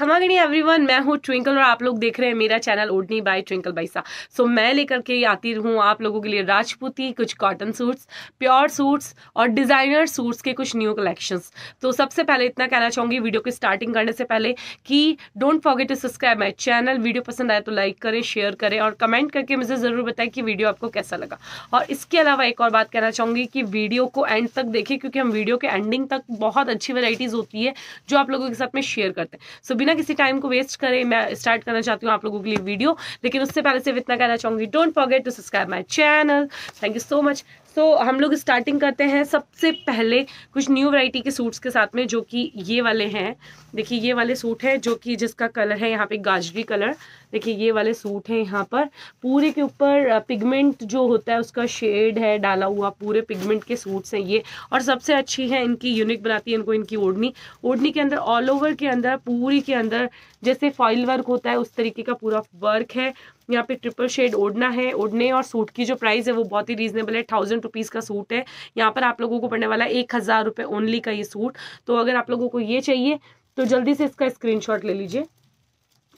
खमागणी everyone मैं हूँ twinkle और आप लोग देख रहे हैं मेरा चैनल ओडनी बाय ट्विंकल बाईसा सो मैं लेकर के आती हूँ आप लोगों के लिए राजपूती कुछ कॉटन सूट्स प्योर सूट्स और डिज़ाइनर सूट्स के कुछ न्यू कलेक्शंस तो सबसे पहले इतना कहना चाहूँगी वीडियो की स्टार्टिंग करने से पहले कि don't forget to subscribe my channel video पसंद आए तो लाइक करें शेयर करें और कमेंट करके मुझे ज़रूर बताएँ कि वीडियो आपको कैसा लगा. और इसके अलावा एक और बात कहना चाहूँगी कि वीडियो को एंड तक देखें, क्योंकि हम वीडियो के एंडिंग तक बहुत अच्छी वेराइटीज़ होती है जो आप लोगों के साथ में शेयर करते हैं. सो बिना किसी टाइम को वेस्ट करें, मैं स्टार्ट करना चाहती हूँ आप लोगों के लिए वीडियो लेकिन उससे पहले सिर्फ़ इतना कहना चाहूँगी don't forget to subscribe my channel thank you so much so so, हम लोग स्टार्टिंग करते हैं सबसे पहले कुछ न्यू वैरायटी के सूट्स के साथ में जो कि ये वाले हैं। देखिए ये वाले सूट है जो कि जिसका कलर है यहाँ पे गाजरी कलर देखिए ये वाले सूट है यहाँ पर। पूरे के ऊपर पिगमेंट जो होता है उसका शेड है डाला हुआ पूरे पिगमेंट के सूट्स हैं ये। और सबसे अच्छी है इनकी यूनिक बनाती है इनको इनकी ओढ़नी। ओढ़नी के अंदर ऑल ओवर के अंदर पूरी के अंदर जैसे फॉइल वर्क होता है, उस तरीके का पूरा वर्क है। यहाँ पे ट्रिपल शेड ओढ़ना है, ओढ़ने और सूट की जो प्राइस है, वो बहुत ही रीजनेबल है। थाउज़ेंड रुपीज़ का सूट है। यहाँ पर आप लोगों को पड़ने वाला है एक हज़ार रुपये ओनली का ये सूट तो अगर आप लोगों को ये चाहिए तो जल्दी से इसका स्क्रीनशॉट ले लीजिए।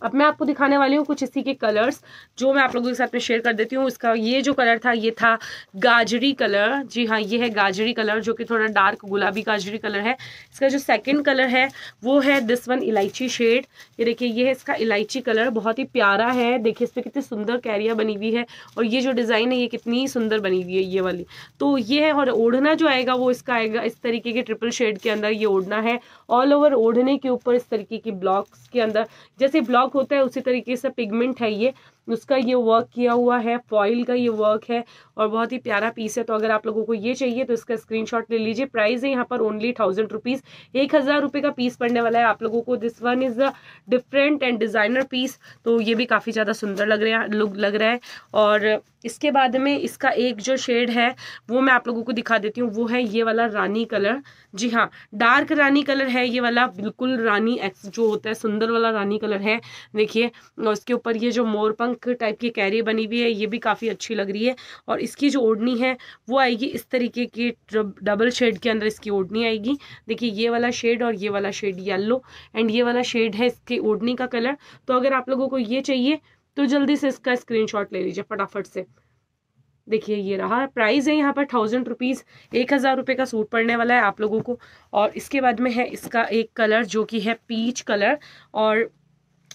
अब मैं आपको दिखाने वाली हूँ कुछ इसी के कलर्स जो मैं आप लोगों के साथ में शेयर कर देती हूँ। इसका ये जो कलर था, ये था गाजरी कलर जी हाँ ये है गाजरी कलर जो कि थोड़ा डार्क गुलाबी गाजरी कलर है। इसका जो सेकंड कलर है, वो है दिस वन इलायची शेड ये देखिए, ये है इसका इलायची कलर बहुत ही प्यारा है। देखिए इस पर कितनी सुंदर कैरिया बनी हुई है और ये जो डिज़ाइन है, ये कितनी सुंदर बनी हुई है, ये वाली। तो ये है और ओढ़ना जो आएगा, वो इसका आएगा इस तरीके के ट्रिपल शेड के अंदर ये ओढ़ना है। ऑल ओवर ओढ़ने के ऊपर इस तरीके की ब्लॉक्स के अंदर। जैसे ब्लॉक होता है उसी तरीके से पिगमेंट है ये। उसका ये वर्क किया हुआ है फॉइल का ये वर्क है और बहुत ही प्यारा पीस है। तो अगर आप लोगों को ये चाहिए तो इसका स्क्रीनशॉट ले लीजिए। प्राइस है यहाँ पर ओनली थाउज़ेंड रुपीज़ एक हज़ार रुपये का पीस पड़ने वाला है आप लोगों को। This one is a different and designer piece तो ये भी काफ़ी ज़्यादा सुंदर लग रहा है लुक लग रहा है। और इसके बाद में इसका एक जो शेड है, वो मैं आप लोगों को दिखा देती हूँ। वो है ये वाला रानी कलर। जी हाँ डार्क रानी कलर है ये वाला। बिल्कुल रानी एक्स जो होता है, सुंदर वाला रानी कलर है। देखिए उसके ऊपर ये जो मोरपंख टाइप की कैरी बनी हुई है, ये भी काफ़ी अच्छी लग रही है। और इसकी जो ओढ़नी है, वो आएगी इस तरीके की डबल शेड के अंदर इसकी ओढ़नी आएगी। देखिए, ये वाला शेड और ये वाला शेड येल्लो एंड ये वाला शेड है इसकी ओढ़नी का कलर तो अगर आप लोगों को ये चाहिए तो जल्दी से इसका स्क्रीनशॉट ले लीजिए फटाफट से। देखिए, ये रहा। प्राइस है यहाँ पर थाउज़ेंड रुपीज़ एक हज़ार रुपये का सूट पड़ने वाला है आप लोगों को। और इसके बाद में है इसका एक कलर जो कि है पीच कलर और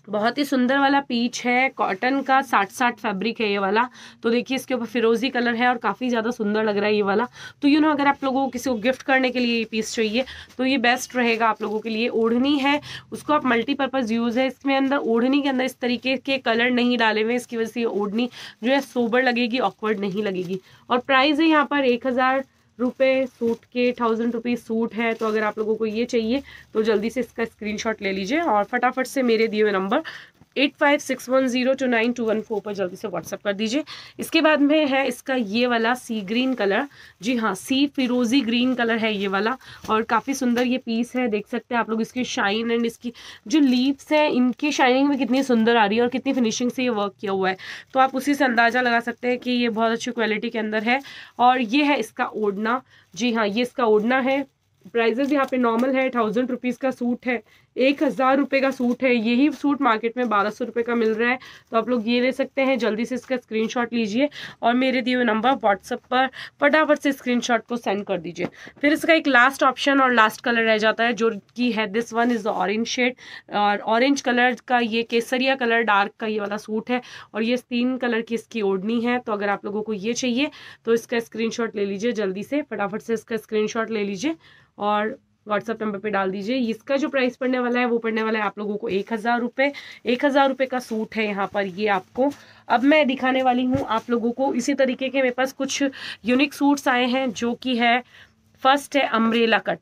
बहुत ही सुंदर वाला पीच है कॉटन का साठ साठ फैब्रिक है ये वाला। तो देखिए, इसके ऊपर फिरोजी कलर है और काफ़ी ज़्यादा सुंदर लग रहा है ये वाला। तो यू नो अगर आप लोगों को किसी को गिफ्ट करने के लिए ये पीस चाहिए तो ये बेस्ट रहेगा आप लोगों के लिए। ओढ़नी है, उसको आप मल्टीपर्पज़ यूज़ है। इसमें अंदर, ओढ़नी के अंदर इस तरीके के कलर नहीं डाले हुए इसकी वजह से ये ओढ़नी जो है सोबर लगेगी ऑकवर्ड नहीं लगेगी। और प्राइस है यहाँ पर एक हज़ार रुपये सूट के थाउज़ेंड रुपीज़ सूट है तो अगर आप लोगों को ये चाहिए तो जल्दी से इसका स्क्रीनशॉट ले लीजिए और फटाफट से मेरे दिए हुए number eight five six one zero two nine two one four पर जल्दी से व्हाट्सअप कर दीजिए। इसके बाद में है इसका ये वाला सी ग्रीन कलर। जी हाँ सी फिरोजी ग्रीन कलर है ये वाला। और काफ़ी सुंदर ये पीस है, देख सकते हैं आप लोग इसकी शाइन एंड इसकी जो लीव्स हैं, इनकी शाइनिंग भी कितनी सुंदर आ रही है और कितनी फिनिशिंग से ये वर्क किया हुआ है। तो आप उसी से अंदाज़ा लगा सकते हैं कि ये बहुत अच्छी क्वालिटी के अंदर है। और ये है इसका ओढ़ना। जी हाँ ये इसका ओढ़ना है। प्राइजेज यहाँ पे नॉर्मल है, थाउज़ेंड रुपीज़ का सूट है। एक हज़ार रुपये का सूट है यही सूट मार्केट में बारह सौ रुपये का मिल रहा है। तो आप लोग ये ले सकते हैं, जल्दी से इसका स्क्रीनशॉट लीजिए और मेरे दिए हुए नंबर व्हाट्सअप पर फटाफट से स्क्रीनशॉट को सेंड कर दीजिए। फिर इसका एक लास्ट ऑप्शन और लास्ट कलर रह जाता है, जो कि है this one is orange shade और ऑरेंज कलर का ये केसरिया कलर डार्क का ये वाला सूट है और ये तीन कलर की इसकी ओढ़नी है। तो अगर आप लोगों को ये चाहिए तो इसका स्क्रीन ले लीजिए, जल्दी से फटाफट से इसका स्क्रीन ले लीजिए और व्हाट्सअप नंबर पे डाल दीजिए। इसका जो प्राइस पड़ने वाला है, वो पड़ने वाला है आप लोगों को एक हज़ार रुपये एक हज़ार रुपये का सूट है यहाँ पर, ये आपको। अब मैं दिखाने वाली हूँ आप लोगों को। इसी तरीके के मेरे पास कुछ यूनिक सूट्स आए हैं, जो कि है फ़र्स्ट है अम्ब्रेला कट।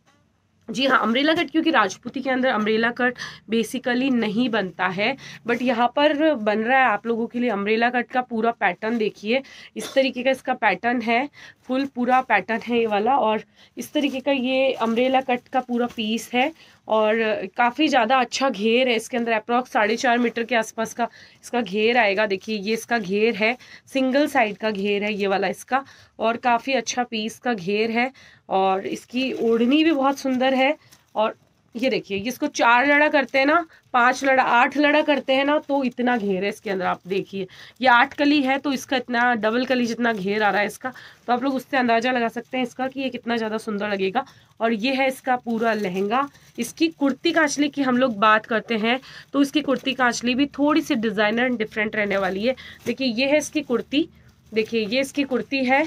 जी हाँ अम्ब्रेला कट क्योंकि राजपूती के अंदर अम्ब्रेला कट बेसिकली नहीं बनता है बट यहाँ पर बन रहा है आप लोगों के लिए अम्ब्रेला कट का पूरा पैटर्न देखिए। इस तरीके का इसका पैटर्न है फुल पूरा पैटर्न है ये वाला, और इस तरीके का ये अम्ब्रेला कट का पूरा पीस है। और काफ़ी ज़्यादा अच्छा घेर है इसके अंदर अप्रॉक्स साढ़े चार मीटर के आसपास का इसका घेर आएगा। देखिए, ये इसका घेर है सिंगल साइड का घेर है, ये वाला इसका, और काफ़ी अच्छा पीस का घेर है, और इसकी ओढ़नी भी बहुत सुंदर है, और ये देखिए इसको चार लड़ा करते हैं ना, पाँच लड़ा, आठ लड़ा करते हैं ना तो इतना घेर है इसके अंदर, आप देखिए। ये आठ कली है तो इसका इतना, डबल कली जितना घेर आ रहा है इसका तो आप लोग उससे अंदाज़ा लगा सकते हैं इसका कि ये कितना ज़्यादा सुंदर लगेगा। और ये है इसका पूरा लहंगा। इसकी कुर्ती कांचली की हम लोग बात करते हैं तो इसकी कुर्ती कांचली भी थोड़ी सी डिज़ाइनर डिफरेंट रहने वाली है। देखिए, ये है इसकी कुर्ती, देखिए, ये इसकी कुर्ती है।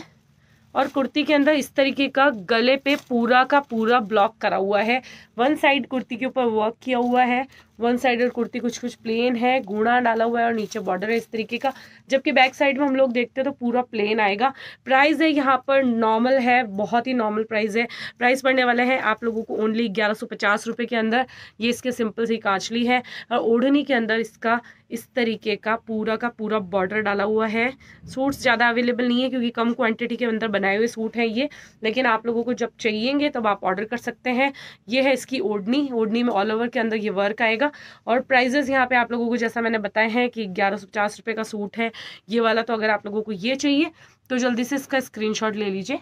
और कुर्ती के अंदर इस तरीके का गले पे पूरा का पूरा ब्लॉक करा हुआ है। वन साइड कुर्ती के ऊपर वर्क किया हुआ है। वन साइड कुर्ती कुछ कुछ प्लेन है, गुणा डाला हुआ है और नीचे बॉर्डर है इस तरीके का। जबकि बैक साइड में हम लोग देखते हैं तो पूरा प्लेन आएगा। प्राइस है यहाँ पर नॉर्मल है, बहुत ही नॉर्मल प्राइस है। प्राइस पड़ने वाला है आप लोगों को ओनली ग्यारह सौ पचास रुपये के अंदर। ये इसके सिंपल सी कांचली है और ओढ़नी के अंदर इसका, इस तरीके का पूरा का पूरा बॉर्डर डाला हुआ है। सूट्स ज़्यादा अवेलेबल नहीं है क्योंकि कम क्वांटिटी के अंदर बनाए हुए सूट हैं ये। लेकिन आप लोगों को जब चाहिएँगे तब आप ऑर्डर कर सकते हैं। ये है इसकी ओढ़नी। ओढ़नी में ऑल ओवर के अंदर ये वर्क आएगा। और प्राइजेस यहाँ पे आप लोगों को जैसा मैंने बताया है कि ग्यारह सौ पचास रुपये का सूट है, ये वाला तो अगर आप लोगों को ये चाहिए तो जल्दी से इसका स्क्रीनशॉट ले लीजिए।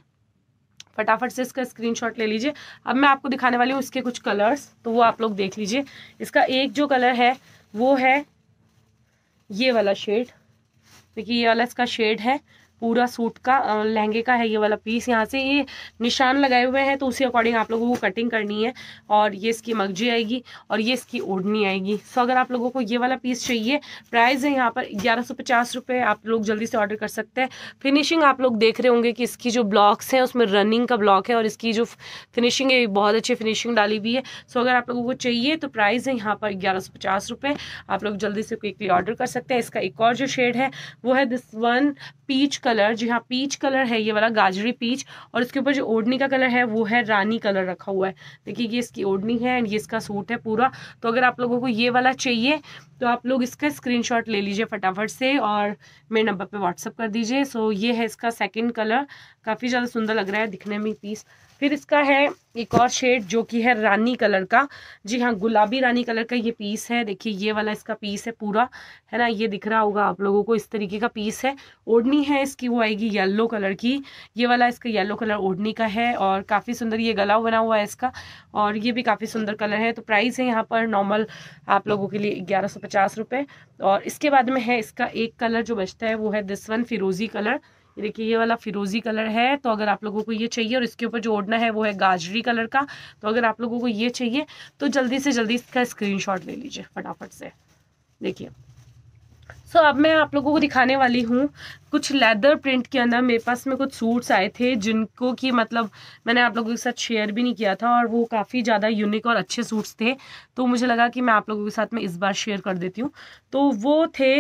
फटाफट से इसका स्क्रीनशॉट ले लीजिए। अब मैं आपको दिखाने वाली हूँ इसके कुछ कलर्स तो वो आप लोग देख लीजिए। इसका एक जो कलर है, वो है ये वाला शेड देखिए, ये वाला इसका शेड है। पूरा सूट का लहंगे का है ये वाला पीस यहाँ से ये निशान लगाए हुए हैं तो उसी अकॉर्डिंग आप लोगों को कटिंग करनी है और ये इसकी मगजी आएगी और ये इसकी ओढ़नी आएगी। सो अगर आप लोगों को ये वाला पीस चाहिए प्राइस है यहाँ पर ग्यारह सौ पचास रुपये आप लोग जल्दी से ऑर्डर कर सकते हैं। फिनिशिंग आप लोग देख रहे होंगे कि इसकी जो ब्लॉक्स हैं, उसमें रनिंग का ब्लॉक है और इसकी जो फिनिशिंग है बहुत अच्छी फिनिशिंग डाली हुई है। सो अगर आप लोगों को चाहिए तो प्राइस है यहाँ पर ग्यारह सौ पचास रुपये आप लोग जल्दी से क्विकली ऑर्डर कर सकते हैं। इसका एक और जो शेड है, वो है दिस वन पीच कलर, जी हाँ पीच कलर है ये वाला, गाजरी पीच, और इसके ऊपर जो ओढ़नी का कलर है वो है रानी कलर रखा हुआ है। देखिए ये इसकी ओढ़नी है एंड ये इसका सूट है पूरा। तो अगर आप लोगों को ये वाला चाहिए तो आप लोग इसका स्क्रीनशॉट ले लीजिए फटाफट से और मेरे नंबर पर व्हाट्सअप कर दीजिए। सो ये है इसका सेकेंड कलर काफ़ी ज़्यादा सुंदर लग रहा है दिखने में पीस फिर इसका है एक और शेड जो कि है रानी कलर का। जी हाँ गुलाबी रानी कलर का ये पीस है। देखिए, ये वाला इसका पीस है पूरा। है ना? ये दिख रहा होगा आप लोगों को, इस तरीके का पीस है। ओढ़नी है इसकी, वो आएगी येलो कलर की। ये वाला इसका येलो कलर ओढ़नी का है और काफ़ी सुंदर ये गला बना हुआ है इसका और ये भी काफ़ी सुंदर कलर है। तो प्राइस है यहाँ पर नॉर्मल आप लोगों के लिए ग्यारह सौ पचास रुपये और इसके बाद में है इसका एक कलर जो बचता है, वो है दिस वन फिरोज़ी कलर ये देखिए ये वाला फिरोजी कलर है तो अगर आप लोगों को ये चाहिए और इसके ऊपर जो ओढ़ना है वो है गाजरी कलर का तो अगर आप लोगों को ये चाहिए तो जल्दी से जल्दी इसका स्क्रीनशॉट ले लीजिए फटाफट से। देखिए सो so, अब मैं आप लोगों को दिखाने वाली हूँ कुछ लेदर प्रिंट के अंदर मेरे पास में कुछ सूट्स आए थे जिनको कि मतलब मैंने आप लोगों के साथ शेयर भी नहीं किया था और वो काफ़ी ज़्यादा यूनिक और अच्छे सूट्स थे तो मुझे लगा कि मैं आप लोगों के साथ में इस बार शेयर कर देती हूँ। तो वो थे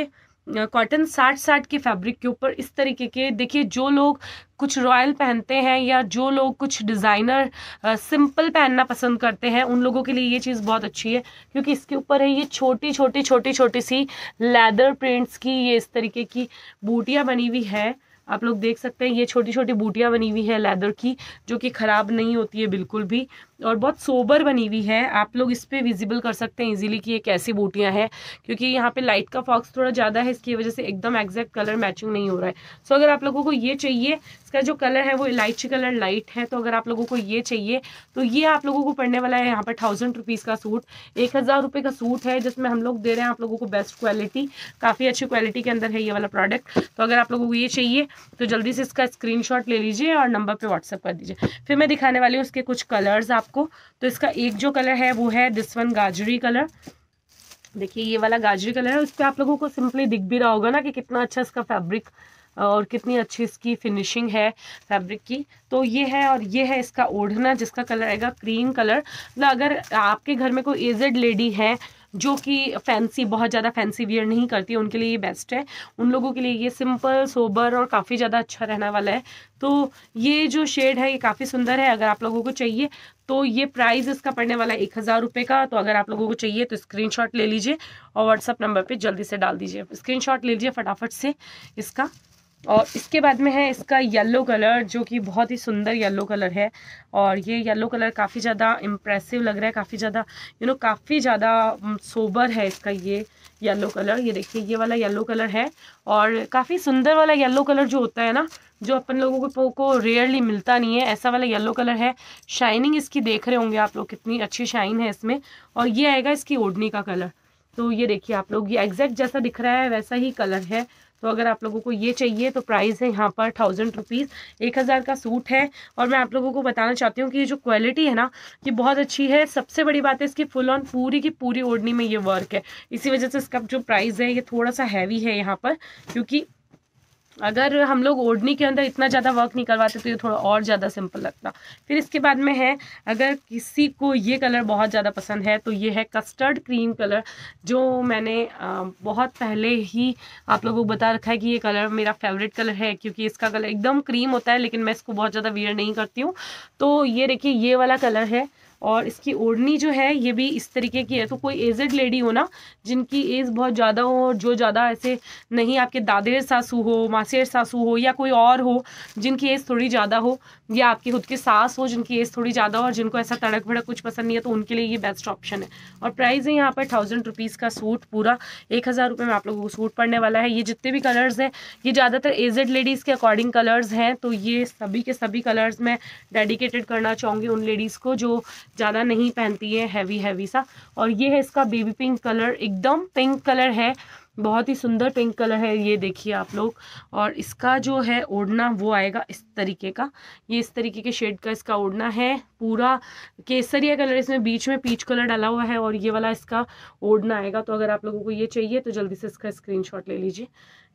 कॉटन साठ साठ के फैब्रिक के ऊपर इस तरीके के, देखिए, जो लोग कुछ रॉयल पहनते हैं या जो लोग कुछ डिज़ाइनर सिंपल पहनना पसंद करते हैं, उन लोगों के लिए ये चीज़ बहुत अच्छी है, क्योंकि इसके ऊपर है ये छोटी छोटी छोटी छोटी सी लेदर प्रिंट्स की ये इस तरीके की बूटियाँ बनी हुई है। आप लोग देख सकते हैं ये छोटी छोटी बूटियाँ बनी हुई है लेदर की, जो कि ख़राब नहीं होती है बिल्कुल भी। और बहुत सोबर बनी हुई है। आप लोग इस पर विजिबल कर सकते हैं इजीली कि ये कैसी बूटियाँ हैं, क्योंकि यहाँ पे लाइट का फॉक्स थोड़ा ज़्यादा है, इसकी वजह से एकदम एग्जैक्ट कलर मैचिंग नहीं हो रहा है। सो अगर आप लोगों को ये चाहिए, इसका जो कलर है वो इलायची कलर लाइट है तो अगर आप लोगों को ये चाहिए तो ये आप लोगों को पड़ने वाला है यहाँ पर थाउज़ेंड रुपीज़ का सूट एक हज़ार रुपये का सूट है, जिसमें हम लोग दे रहे हैं आप लोगों को बेस्ट क्वालिटी काफ़ी अच्छी क्वालिटी के अंदर है ये वाला प्रोडक्ट तो अगर आप लोगों को ये चाहिए तो जल्दी से इसका स्क्रीन ले लीजिए और नंबर पर व्हाट्सअप कर दीजिए। फिर मैं दिखाने वाली हूँ उसके कुछ कलर्स आप आपको। तो इसका एक जो कलर है वो है दिस वन गाजरी कलर देखिए, ये वाला गाजरी कलर है। उस पर आप लोगों को सिंपली दिख भी रहा होगा ना कि कितना अच्छा इसका फैब्रिक और कितनी अच्छी इसकी फिनिशिंग है फैब्रिक की। तो ये है और ये है इसका ओढ़ना जिसका कलर आएगा क्रीम कलर मतलब अगर आपके घर में कोई एजेड लेडी है जो कि फैंसी बहुत ज़्यादा फैंसी वियर नहीं करती है उनके लिए ये बेस्ट है। उन लोगों के लिए ये सिंपल सोबर और काफ़ी ज़्यादा अच्छा रहने वाला है। तो ये जो शेड है, ये काफ़ी सुंदर है, अगर आप लोगों को चाहिए तो ये प्राइस इसका पड़ने वाला है एक हज़ार रुपये का। तो अगर आप लोगों को चाहिए तो स्क्रीनशॉट ले लीजिए और व्हाट्सअप नंबर पर जल्दी से डाल दीजिए। स्क्रीनशॉट ले लीजिए फटाफट से इसका। और इसके बाद में है इसका येलो कलर जो कि बहुत ही सुंदर येलो कलर है। और ये येलो कलर काफ़ी ज़्यादा इम्प्रेसिव लग रहा है, काफ़ी ज़्यादा यू नो काफ़ी ज़्यादा सोबर है इसका ये येलो कलर ये देखिए, ये वाला येलो कलर है और काफ़ी सुंदर वाला येलो कलर जो होता है ना, जो अपन लोगों को को रेयरली मिलता नहीं है, ऐसा वाला येलो कलर है। शाइनिंग इसकी देख रहे होंगे आप लोग, कितनी अच्छी शाइन है इसमें। और ये आएगा इसकी ओढ़नी का कलर तो ये देखिए आप लोग, ये एग्जैक्ट जैसा दिख रहा है, वैसा ही कलर है। तो अगर आप लोगों को ये चाहिए तो प्राइस है यहाँ पर थाउज़ेंड रुपीज़ एक हज़ार का सूट है और मैं आप लोगों को बताना चाहती हूँ कि ये जो क्वालिटी है ना, ये बहुत अच्छी है। सबसे बड़ी बात है इसकी फुल ऑन पूरी की पूरी ओढ़नी में ये वर्क है। इसी वजह से इसका जो प्राइस है, ये थोड़ा सा हैवी है यहाँ पर, क्योंकि अगर हम लोग ओढ़नी के अंदर इतना ज़्यादा वर्क नहीं करवाते तो ये थोड़ा और ज़्यादा सिंपल लगता। फिर इसके बाद में है, अगर किसी को ये कलर बहुत ज़्यादा पसंद है तो ये है कस्टर्ड क्रीम कलर जो मैंने बहुत पहले ही आप लोगों को बता रखा है कि ये कलर मेरा फेवरेट कलर है, क्योंकि इसका कलर एकदम क्रीम होता है, लेकिन मैं इसको बहुत ज़्यादा वियर नहीं करती हूँ। तो ये देखिए, ये वाला कलर है और इसकी ओढ़नी जो है, ये भी इस तरीके की है। तो कोई एजेड लेडी हो ना, जिनकी एज बहुत ज़्यादा हो और जो ज़्यादा ऐसे नहीं आपके दादेर सासू हो मासेर सासू हो या कोई और हो, जिनकी एज थोड़ी ज़्यादा हो या आपकी खुद की सास हो, जिनकी एज थोड़ी ज़्यादा हो और जिनको ऐसा तड़क भड़क कुछ पसंद नहीं है तो उनके लिए ये बेस्ट ऑप्शन है। और प्राइस है यहाँ पर थाउज़ेंड रुपीज़ का सूट पूरा। एक हज़ार रुपये में आप लोगों को सूट पड़ने वाला है। ये जितने भी कलर्स हैं, ये ज़्यादातर एजेड लेडीज़ के अकॉर्डिंग कलर्स हैं। तो ये सभी के सभी कलर्स मैं डेडिकेटेड करना चाहूँगी उन लेडीज़ को जो ज़्यादा नहीं पहनती है हैवी हैवी सा। और ये है इसका बेबी पिंक कलर एकदम पिंक कलर है। बहुत ही सुंदर पिंक कलर है ये, देखिए आप लोग। और इसका जो है ओढ़ना, वो आएगा इस तरीके का। ये इस तरीके के शेड का इसका ओढ़ना है। पूरा केसरिया कलर इसमें बीच में पीच कलर डाला हुआ है और ये वाला इसका ओढ़ना आएगा। तो अगर आप लोगों को ये चाहिए तो जल्दी से इसका स्क्रीनशॉट ले लीजिए।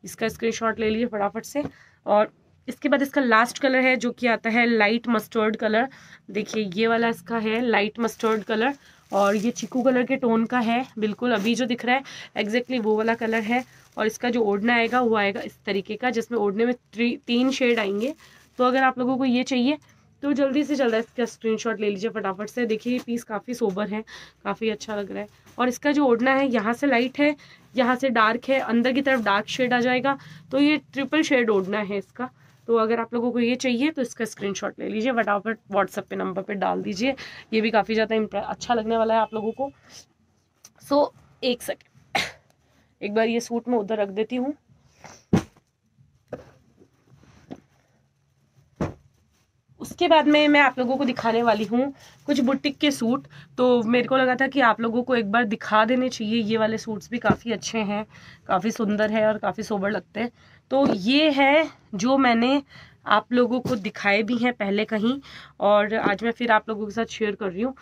इसका स्क्रीनशॉट ले लीजिए फटाफट से। और इसके बाद इसका लास्ट कलर है, जो कि आता है लाइट मस्टर्ड कलर देखिए, ये वाला इसका है लाइट मस्टर्ड कलर और ये चिकू कलर के टोन का है। बिल्कुल, अभी जो दिख रहा है एग्जैक्टली वो वाला कलर है और इसका जो ओढ़ना आएगा, वो आएगा इस तरीके का, जिसमें ओढ़ने में तीन शेड आएँगे। तो अगर आप लोगों को ये चाहिए तो जल्दी से जल्दी इसका स्क्रीनशॉट ले लीजिए फटाफट से। देखिए, ये पीस काफ़ी सोबर है, काफ़ी अच्छा लग रहा है। और इसका जो ओढ़ना है, यहाँ से लाइट है, यहाँ से डार्क है, अंदर की तरफ़ डार्क शेड आ जाएगा। तो ये ट्रिपल शेड ओढ़ना है इसका। तो अगर आप लोगों को ये चाहिए तो इसका स्क्रीनशॉट ले लीजिए फटाफट व्हाट्सएप पे नंबर पे डाल दीजिए। ये भी काफ़ी ज़्यादा अच्छा लगने वाला है आप लोगों को। सो so, एक सेकेंड एक बार ये सूट मैं उधर रख देती हूँ। उसके बाद में मैं आप लोगों को दिखाने वाली हूँ कुछ बुटीक के सूट तो मेरे को लगा था कि आप लोगों को एक बार दिखा देने चाहिए। ये वाले सूट्स भी काफ़ी अच्छे हैं काफ़ी सुंदर है और काफ़ी सोबर लगते हैं। तो ये है जो मैंने आप लोगों को दिखाए भी हैं पहले कहीं, और आज मैं फिर आप लोगों के साथ शेयर कर रही हूँ।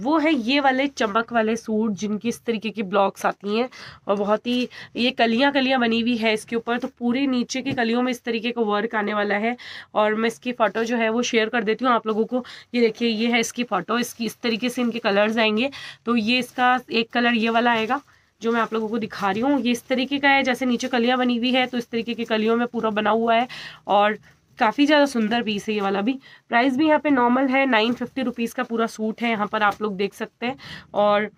वो है ये वाले चमक वाले सूट जिनकी इस तरीके की ब्लॉक्स आती हैं, और बहुत ही ये कलियाँ कलियाँ बनी हुई है इसके ऊपर तो पूरे नीचे की कलियों में इस तरीके का वर्क आने वाला है। और मैं इसकी फ़ोटो जो है वो शेयर कर देती हूँ आप लोगों को। ये देखिए, ये है इसकी फ़ोटो इसकी, इस तरीके से इनके कलर्स आएँगे। तो ये इसका एक कलर ये वाला आएगा। जो मैं आप लोगों को दिखा रही हूँ, ये इस तरीके का है, जैसे नीचे कलियाँ बनी हुई है तो इस तरीके की कलियों में पूरा बना हुआ है और काफ़ी ज़्यादा सुंदर पीस है ये वाला भी। प्राइस भी यहाँ पे नॉर्मल है, नाइन फिफ्टी रुपीज़ का पूरा सूट है, यहाँ पर आप लोग देख सकते हैं और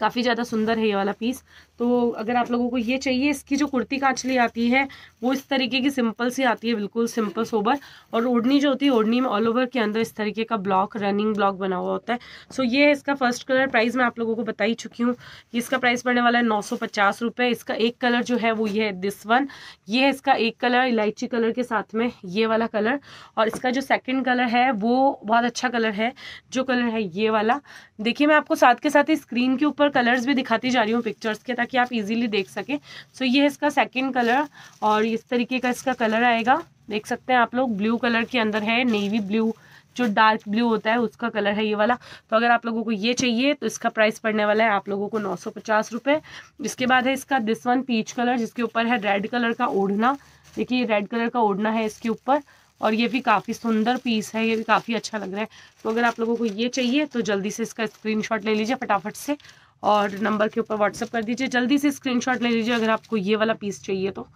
काफ़ी ज़्यादा सुंदर है ये वाला पीस। तो अगर आप लोगों को ये चाहिए, इसकी जो कुर्ती कांचली आती है, वो इस तरीके की सिंपल सी आती है, बिल्कुल सिंपल सोबर और ओढ़नी जो होती है, ओढ़नी में ऑल ओवर के अंदर इस तरीके का ब्लॉक रनिंग ब्लॉक बना हुआ होता है। सो ये है इसका फ़र्स्ट कलर प्राइस मैं आप लोगों को बता ही चुकी हूँ। इसका प्राइस पड़ने वाला है नौ सौ इसका एक कलर जो है, वो ये है दिस वन ये है इसका एक कलर इलायची कलर के साथ में ये वाला कलर और इसका जो सेकेंड कलर है, वो बहुत अच्छा कलर है। जो कलर है ये वाला। देखिए, मैं आपको साथ के साथ ही स्क्रीन के ऊपर कलर्स भी दिखाती जा रही हूँ पिक्चर्स के, ताकि आप इजीली देख सके। सो so, ये है इसका सेकंड कलर और इस तरीके का इसका कलर आएगा। देख सकते हैं आप लोग ब्लू कलर के अंदर है नेवी ब्लू जो डार्क ब्लू होता है उसका कलर है ये वाला। तो अगर आप लोगों को ये चाहिए तो इसका प्राइस पड़ने वाला है आप लोगों को नौ सौ इसके बाद है इसका दिस वन पीच कलर जिसके ऊपर है रेड कलर का ओढ़ना। देखिए रेड कलर का ओढ़ना है इसके ऊपर। और ये भी काफ़ी सुंदर पीस है ये भी काफ़ी अच्छा लग रहा है। तो अगर आप लोगों को ये चाहिए तो जल्दी से इसका स्क्रीनशॉट ले लीजिए फटाफट से। और नंबर के ऊपर व्हाट्सअप कर दीजिए। जल्दी से स्क्रीनशॉट ले लीजिए, अगर आपको ये वाला पीस चाहिए तो।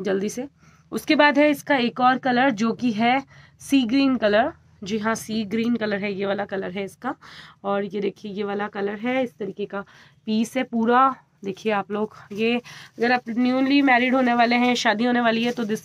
जल्दी से। उसके बाद है इसका एक और कलर जो कि है सी ग्रीन कलर जी हाँ सी ग्रीन कलर है, ये वाला कलर है इसका। और ये देखिए, ये वाला कलर है, इस तरीके का पीस है पूरा। देखिए आप लोग, ये अगर आप न्यूली मैरिड होने वाले हैं, शादी होने वाली है तो this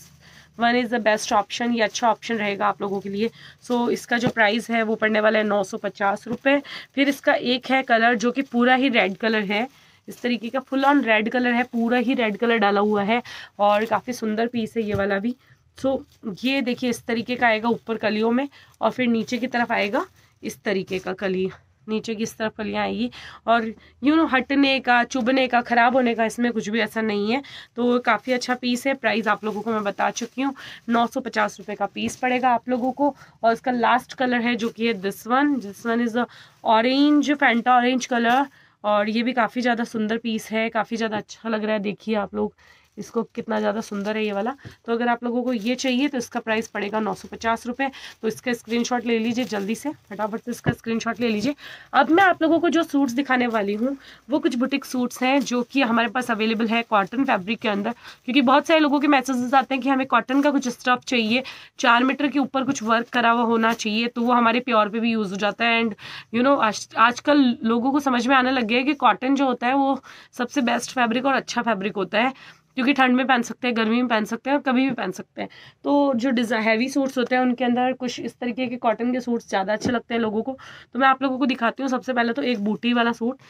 one is the best option ये अच्छा ऑप्शन रहेगा आप लोगों के लिए। सो so, इसका जो प्राइस है वो पड़ने वाला है नौ सौ पचास रुपये फिर इसका एक है कलर जो कि पूरा ही रेड कलर है। इस तरीके का फुल ऑन रेड कलर है पूरा ही रेड कलर डाला हुआ है और काफ़ी सुंदर पीस है ये वाला भी। सो so, ये देखिए इस तरीके का आएगा ऊपर कलियों में और फिर नीचे की तरफ़ आएगा इस तरीके का कली। नीचे की इस तरफ़ कलियाँ आएगी। और यू नो हटने का, चुभने का, ख़राब होने का इसमें कुछ भी ऐसा नहीं है। तो काफ़ी अच्छा पीस है। प्राइस आप लोगों को मैं बता चुकी हूँ। नौ सौ पचास रुपये का पीस पड़ेगा आप लोगों को। और इसका लास्ट कलर है जो कि है this one this one is orange Fanta orange colour और ये भी काफ़ी ज़्यादा सुंदर पीस है। काफ़ी ज़्यादा अच्छा लग रहा है। देखिए आप लोग इसको कितना ज़्यादा सुंदर है ये वाला। तो अगर आप लोगों को ये चाहिए तो इसका प्राइस पड़ेगा नौ सौ पचास रुपये तो इसका स्क्रीनशॉट ले लीजिए जल्दी से, फटाफट से इसका स्क्रीनशॉट ले लीजिए। अब मैं आप लोगों को जो सूट्स दिखाने वाली हूँ, वो कुछ बुटीक सूट्स हैं जो कि हमारे पास अवेलेबल है कॉटन फैब्रिक के अंदर। क्योंकि बहुत सारे लोगों के मैसेजेस आते हैं कि हमें कॉटन का कुछ स्टफ़ चाहिए, चार मीटर के ऊपर कुछ वर्क करा हुआ होना चाहिए तो वो हमारे प्योर पे भी यूज़ हो जाता है। एंड यू नो आजकल लोगों को समझ में आने लग गया है कि कॉटन जो होता है वो सबसे बेस्ट फैब्रिक और अच्छा फैब्रिक होता है। क्योंकि ठंड में पहन सकते हैं, गर्मी में पहन सकते हैं और कभी भी पहन सकते हैं। तो जो डिज़ाइन हैवी सूट्स होते हैं, उनके अंदर कुछ इस तरीके के कॉटन के सूट्स ज़्यादा अच्छे लगते हैं लोगों को। तो मैं आप लोगों को दिखाती हूँ, सबसे पहले तो एक बूटी वाला सूट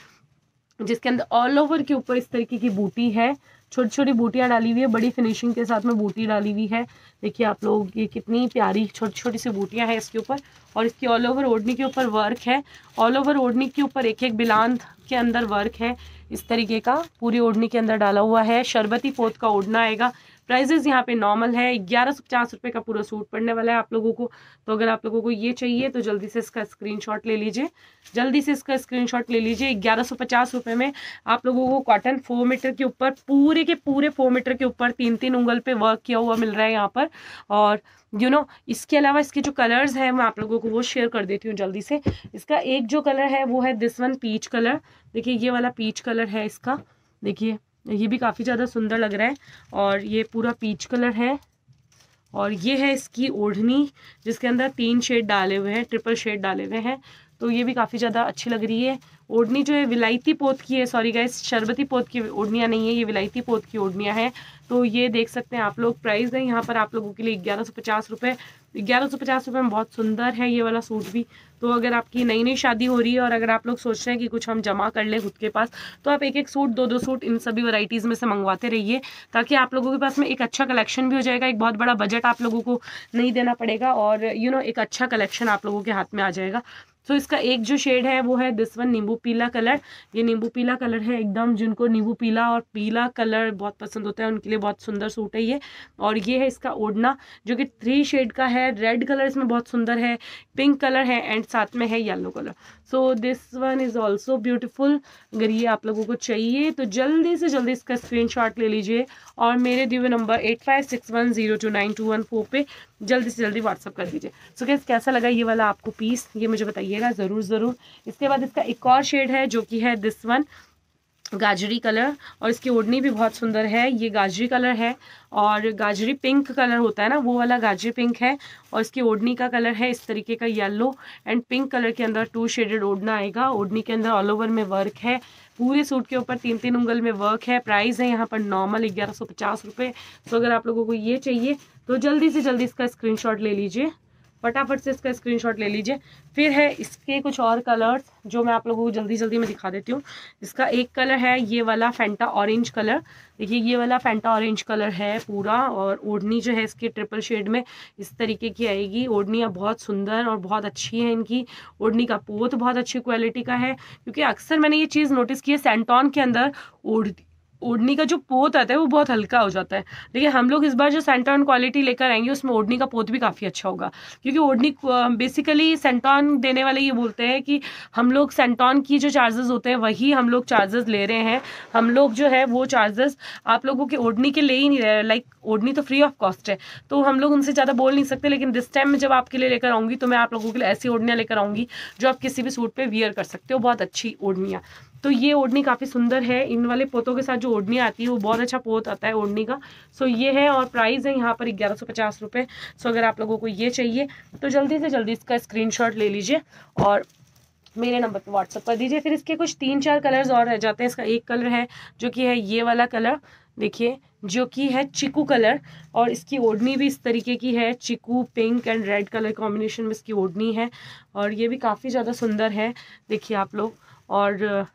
जिसके अंदर ऑल ओवर के ऊपर इस तरीके की बूटी है। छोटी छोटी बूटियाँ डाली हुई है, बड़ी फिनिशिंग के साथ में बूटी डाली हुई है। देखिए आप लोग, ये कितनी प्यारी छोटी छोटी सी बूटियाँ हैं इसके ऊपर और इसकी ऑल ओवर ओढ़नी के ऊपर वर्क है। ऑल ओवर ओढ़नी के ऊपर एक एक बिलान के अंदर वर्क है। इस तरीके का पूरी ओढ़नी के अंदर डाला हुआ है। शरबती पोत का ओढ़ना आएगा। प्राइजेस यहाँ पे नॉर्मल है। ग्यारह सौ पचास रुपये का पूरा सूट पड़ने वाला है आप लोगों को। तो अगर आप लोगों को ये चाहिए तो जल्दी से इसका स्क्रीनशॉट ले लीजिए। जल्दी से इसका स्क्रीनशॉट ले लीजिए ग्यारह सौ पचास रुपये में। आप लोगों को कॉटन फोर मीटर के ऊपर पूरे के पूरे फोर मीटर के ऊपर तीन तीन उंगल पे वर्क किया हुआ मिल रहा है यहाँ पर। और यू you नो know, इसके अलावा इसके जो कलर्स हैं मैं आप लोगों को वो शेयर कर देती हूँ जल्दी से। इसका एक जो कलर है वो है दिस वन पीच कलर देखिए ये वाला पीच कलर है इसका। देखिए। ये भी काफ़ी ज़्यादा सुंदर लग रहा है और ये पूरा पीच कलर है और ये है इसकी ओढ़नी जिसके अंदर तीन शेड डाले हुए हैं ट्रिपल शेड डाले हुए हैं। तो ये भी काफ़ी ज़्यादा अच्छी लग रही है। ओढ़नी जो है, विलायती पोत की है सॉरी गाइस शरबती पोत की ओढ़नियाँ नहीं है, ये विलायती पोत की ओढ़नियाँ हैं। तो ये देख सकते हैं आप लोग प्राइस है। यहाँ पर आप लोगों के लिए ग्यारह सौ पचास रुपये ग्यारह सौ पचास रुपये में बहुत सुंदर है ये वाला सूट भी। तो अगर आपकी नई नई शादी हो रही है और अगर आप लोग सोच रहे हैं कि कुछ हम जमा कर लें खुद के पास तो आप एक एक सूट दो दो सूट इन सभी वैरायटीज़ में से मंगवाते रहिए ताकि आप लोगों के पास में एक अच्छा कलेक्शन भी हो जाएगा एक बहुत बड़ा बजट आप लोगों को नहीं देना पड़ेगा और यू नो एक अच्छा कलेक्शन आप लोगों के हाथ में आ जाएगा। सो so, इसका एक जो शेड है वो है दिस वन नींबू पीला कलर ये नींबू पीला कलर है एकदम जिनको नींबू पीला और पीला कलर बहुत पसंद होता है उनके लिए बहुत सुंदर सूट है ये। और ये है इसका ओढ़ना जो कि थ्री शेड का है। रेड कलर इसमें बहुत सुंदर है पिंक कलर है एंड साथ में है yellow colour so this one is also beautiful अगर ये आप लोगों को चाहिए तो जल्दी से जल्दी इसका स्क्रीन ले लीजिए और मेरे दिए number eight five six one zero two nine two one four पे जल्दी से जल्दी व्हाट्सअप कर दीजिए. सो so, कैसा लगा ये वाला आपको पीस ये मुझे बताइएगा ज़रूर ज़रूर. इसके बाद इसका एक और शेड है जो कि है दिस वन गाजरी कलर और इसकी ओढ़नी भी बहुत सुंदर है। ये गाजरी कलर है और गाजरी पिंक कलर होता है ना, वो वाला गाजरी पिंक है और इसकी ओढ़नी का कलर है इस तरीके का येलो एंड पिंक कलर के अंदर टू शेडेड ओढ़ना आएगा। ओढ़नी के अंदर ऑल ओवर में वर्क है, पूरे सूट के ऊपर तीन तीन उंगल में वर्क है, प्राइस है यहाँ पर नॉर्मल ग्यारह सौ पचास रुपये तो अगर आप लोगों को ये चाहिए तो जल्दी से जल्दी इसका स्क्रीनशॉट ले लीजिए। फटाफट से इसका स्क्रीनशॉट ले लीजिए। फिर है इसके कुछ और कलर्स जो मैं आप लोगों को जल्दी जल्दी में दिखा देती हूँ। इसका एक कलर है, ये वाला फेंटा ऑरेंज कलर देखिए, ये वाला फेंटा ऑरेंज कलर है पूरा और ओढ़नी जो है इसके ट्रिपल शेड में इस तरीके की आएगी। ओढ़नियाँ बहुत सुंदर और बहुत अच्छी है इनकी। ओढ़नी का पोत बहुत अच्छी क्वालिटी का है, क्योंकि अक्सर मैंने ये चीज़ नोटिस की है सेंटॉन के अंदर ओढ़ ओढ़नी का जो पोत आता है, वो बहुत हल्का हो जाता है। लेकिन हम लोग इस बार जो सेंटॉन क्वालिटी लेकर आएँगे, उसमें ओढ़नी का पोत भी काफ़ी अच्छा होगा। क्योंकि ओढ़नी बेसिकली सेंटॉन देने वाले ये बोलते हैं कि हम लोग सेंटॉन की जो चार्जेस होते हैं, वही हम लोग चार्जेस ले रहे हैं। हम लोग जो है, वो चार्जेस आप लोगों के ओढ़नी के ले ही नहीं रहे लाइक ओढ़नी तो फ्री ऑफ़ कॉस्ट है। तो हम लोग उनसे ज़्यादा बोल नहीं सकते, लेकिन दिस टाइम में जब आपके लिए लेकर आऊँगी तो मैं आप लोगों के लिए ऐसी ओढ़नियाँ लेकर आऊँगी, जो आप किसी भी सूट पर वियर कर सकते हो। बहुत अच्छी ओढ़नियाँ। तो ये ओढ़नी काफ़ी सुंदर है। इन वाले पोतों के साथ जो ओढ़नी आती है, वो बहुत अच्छा पोत आता है ओढ़नी का। सो ये है और प्राइस है यहाँ पर ग्यारह सौ पचास रुपये सो अगर आप लोगों को ये चाहिए तो जल्दी से जल्दी इसका स्क्रीनशॉट ले लीजिए और मेरे नंबर पे व्हाट्सअप कर दीजिए। फिर इसके कुछ तीन चार कलर्स और रह जाते हैं। इसका एक कलर है जो कि है ये वाला कलर देखिए, जो कि है चिकू कलर और इसकी ओढ़नी भी इस तरीके की है। Chikoo pink and red colour combination में इसकी ओढ़नी है और ये भी काफ़ी ज़्यादा सुंदर है, देखिए आप लोग। और